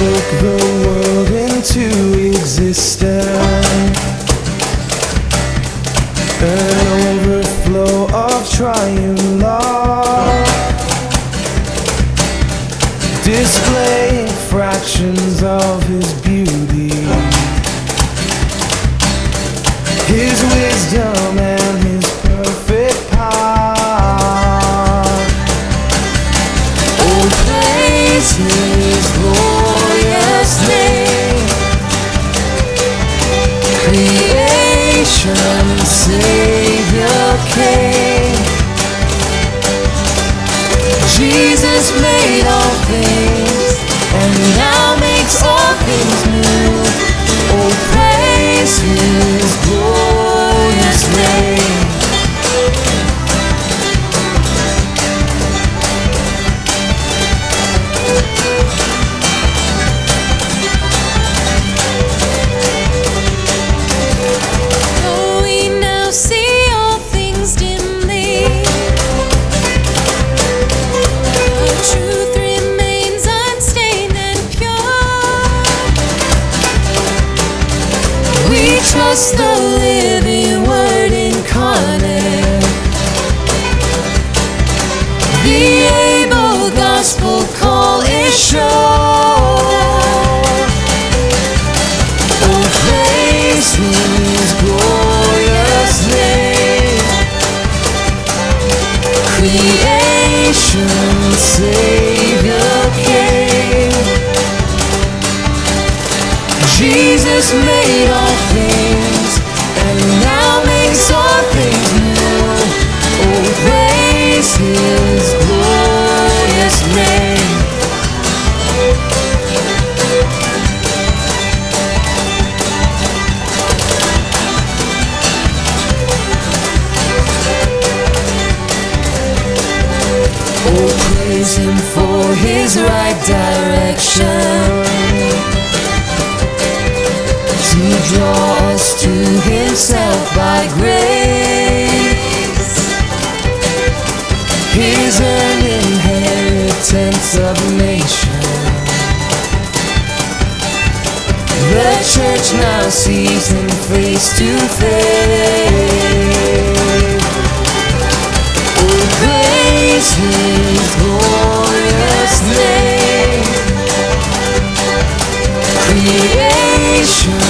the world into existence. An overflow of triumph love. Displaying fractions of his beauty. His trust the living word incarnate. The able gospel call is sure. Oh, praise his glorious name. Creation, Savior, Jesus made all things and now makes all things new. Oh, praise his glorious name. Oh, praise him for his right direction draw us to himself by grace. His an inheritance of nation. The church now sees him face to face. Oh, praise his glorious name. Creation,